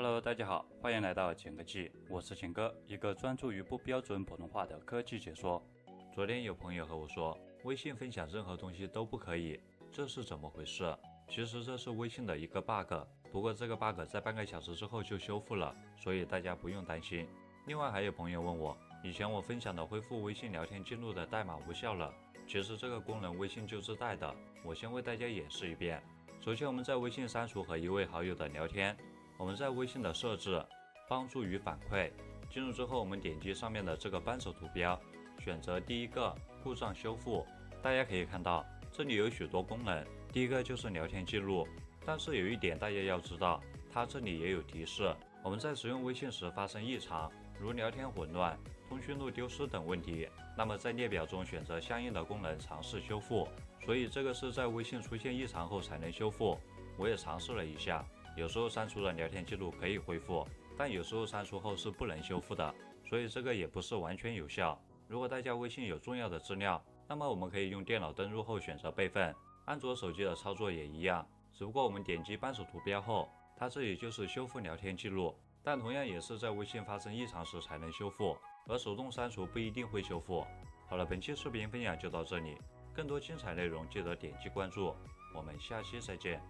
Hello，大家好，欢迎来到简科技，我是简哥，一个专注于不标准普通话的科技解说。昨天有朋友和我说，微信分享任何东西都不可以，这是怎么回事？其实这是微信的一个 bug，不过这个 bug 在半个小时之后就修复了，所以大家不用担心。另外还有朋友问我，以前我分享的恢复微信聊天记录的代码无效了，其实这个功能微信就自带的，我先为大家演示一遍。首先我们在微信删除和一位好友的聊天，我们在微信的设置，帮助与反馈，进入之后我们点击上面的这个扳手图标。选择第一个故障修复，大家可以看到这里有许多功能。第一个就是聊天记录，但是有一点大家要知道，它这里也有提示，我们在使用微信时发生异常，如聊天混乱、通讯录丢失等问题，那么在列表中选择相应的功能尝试修复。所以这个是在微信出现异常后才能修复。我也尝试了一下，有时候删除的聊天记录可以恢复，但有时候删除后是不能修复的，所以这个也不是完全有效。如果大家微信有重要的资料，那么我们可以用电脑登录后选择备份。安卓手机的操作也一样，只不过我们点击扳手图标后，它这里就是修复聊天记录，但同样也是在微信发生异常时才能修复，而手动删除不一定会修复。好了，本期视频分享就到这里，更多精彩内容记得点击关注，我们下期再见。